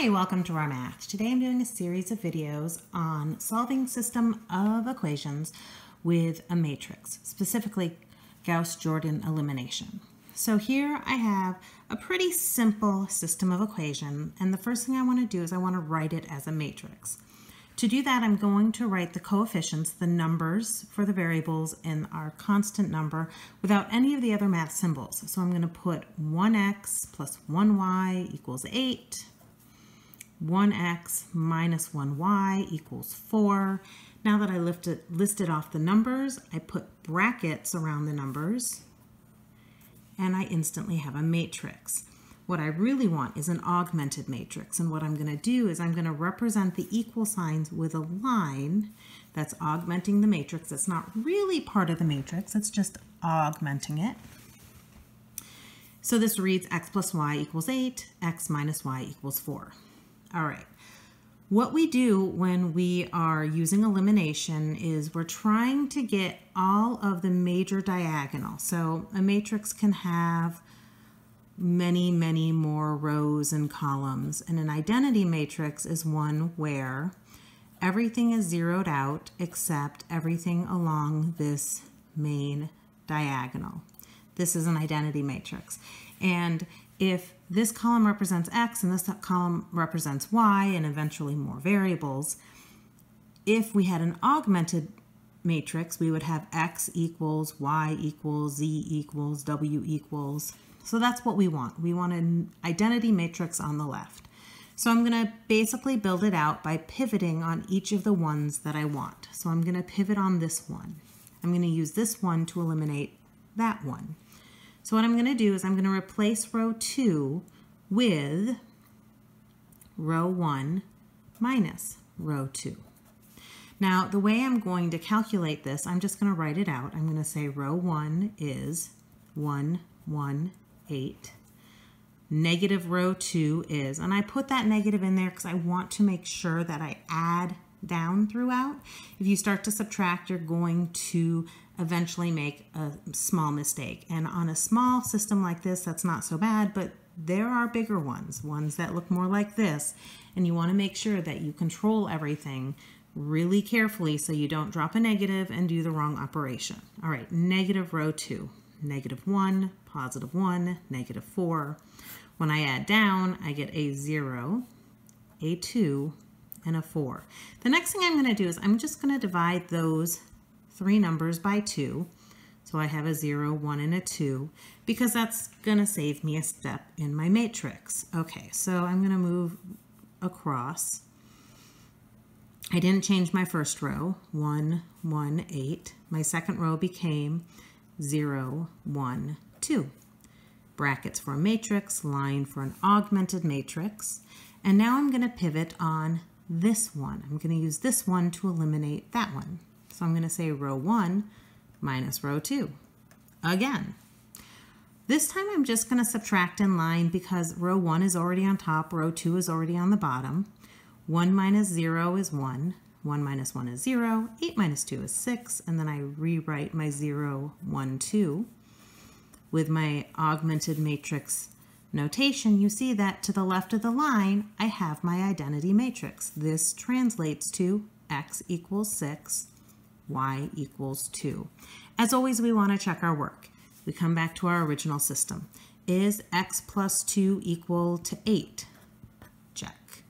Hi, welcome to Rahr Math. Today I'm doing a series of videos on solving system of equations with a matrix, specifically Gauss-Jordan elimination. So here I have a pretty simple system of equation and the first thing I want to do is I want to write it as a matrix. To do that I'm going to write the coefficients, the numbers for the variables in our constant number without any of the other math symbols. So I'm going to put 1x plus 1y equals 8 1x minus 1y equals 4. Now that I lifted, listed off the numbers, I put brackets around the numbers and I instantly have a matrix. What I really want is an augmented matrix and what I'm going to do is I'm going to represent the equal signs with a line that's augmenting the matrix. It's not really part of the matrix, it's just augmenting it. So this reads x plus y equals 8, x minus y equals 4. All right. What we do when we are using elimination is we're trying to get all of the major diagonal. So a matrix can have many, many more rows and columns. And an identity matrix is one where everything is zeroed out except everything along this main diagonal. This is an identity matrix. And if this column represents x and this column represents y and eventually more variables, if we had an augmented matrix, we would have x equals, y equals, z equals, w equals. So that's what we want. We want an identity matrix on the left. So I'm going to basically build it out by pivoting on each of the ones that I want. So I'm going to pivot on this one. I'm going to use this one to eliminate that one. So what I'm going to do is I'm going to replace row 2 with row 1 minus row 2. Now, the way I'm going to calculate this, I'm just going to write it out. I'm going to say row 1 is 1, 1, 8. Negative row 2 is, and I put that negative in there because I want to make sure that I add down throughout. If you start to subtract, you're going to eventually make a small mistake. And on a small system like this, that's not so bad, but there are bigger ones, ones that look more like this. And you want to make sure that you control everything really carefully so you don't drop a negative and do the wrong operation. All right, negative row 2, negative 1, positive 1, negative 4. When I add down, I get a 0, a 2, and a 4. The next thing I'm going to do is I'm just going to divide those three numbers by 2. So I have a zero, one, and a 2 because that's going to save me a step in my matrix. Okay, so I'm going to move across. I didn't change my first row, 1, 1, 8. My second row became zero, one, two. Brackets for a matrix, line for an augmented matrix. And now I'm going to pivot on this one. I'm going to use this one to eliminate that one. So I'm going to say row 1 minus row 2. Again. This time I'm just going to subtract in line because row 1 is already on top, row 2 is already on the bottom. 1 minus 0 is 1. 1 minus 1 is 0. 8 minus 2 is 6. And then I rewrite my 0, 1, 2. With my augmented matrix notation, you see that to the left of the line, I have my identity matrix. This translates to x equals 6, y equals 2. As always, we want to check our work. We come back to our original system. Is x plus 2 equal to 8? Check.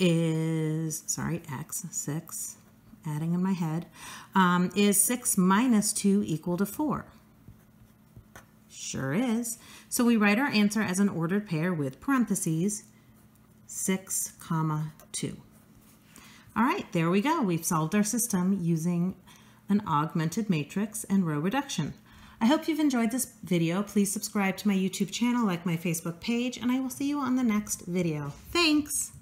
Is, sorry, x, 6, adding in my head. Um, is 6 minus 2 equal to 4? Sure is. So we write our answer as an ordered pair with parentheses, 6 comma 2. All right, there we go. We've solved our system using an augmented matrix and row reduction. I hope you've enjoyed this video. Please subscribe to my YouTube channel, like my Facebook page, and I will see you on the next video. Thanks!